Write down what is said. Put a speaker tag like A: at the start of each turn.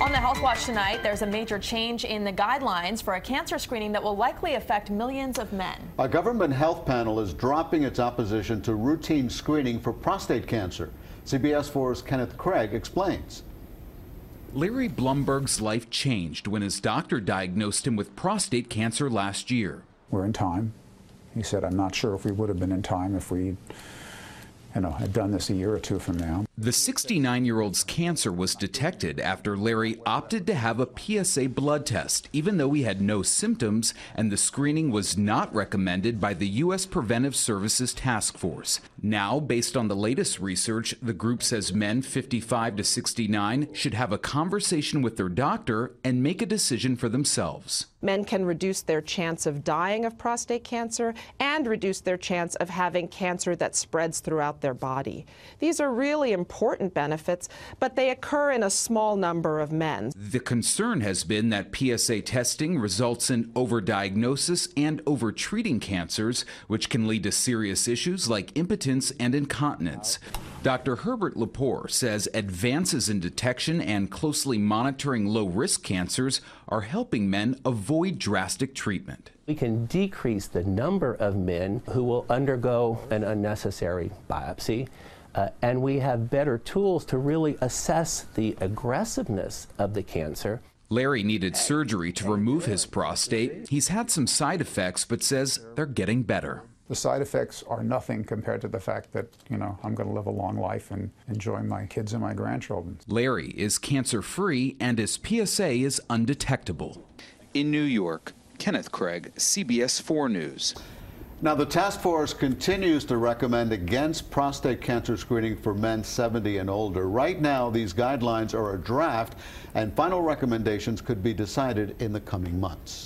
A: On the Health Watch tonight, there's a major change in the guidelines for a cancer screening that will likely affect millions of men.
B: A government health panel is dropping its opposition to routine screening for prostate cancer. CBS 4's Kenneth Craig explains.
C: Larry Blumberg's life changed when his doctor diagnosed him with prostate cancer last year.
D: We're in time. He said, I'm not sure if we would have been in time if we you know, had done this a year or two from now.
C: The 69 year old's cancer was detected after Larry opted to have a PSA blood test, even though he had no symptoms, and the screening was not recommended by the U.S. Preventive Services Task Force. Now, based on the latest research, the group says men 55 to 69 should have a conversation with their doctor and make a decision for themselves.
E: Men can reduce their chance of dying of prostate cancer and reduce their chance of having cancer that spreads throughout their body. These are really important benefits, but they occur in a small number of men.
C: The concern has been that PSA testing results in overdiagnosis and overtreating cancers, which can lead to serious issues like impotence and incontinence. Dr. Herbert Lepor says advances in detection and closely monitoring low risk cancers are helping men avoid drastic treatment.
F: We can decrease the number of men who will undergo an unnecessary biopsy. Uh, and we have better tools to really assess the aggressiveness of the cancer.
C: Larry needed surgery to remove his prostate. He's had some side effects, but says they're getting better.
D: The side effects are nothing compared to the fact that, you know, I'm going to live a long life and enjoy my kids and my grandchildren.
C: Larry is cancer free and his PSA is undetectable.
G: In New York, Kenneth Craig, CBS 4 News.
B: Now, the task force continues to recommend against prostate cancer screening for men 70 and older. Right now, these guidelines are a draft, and final recommendations could be decided in the coming months.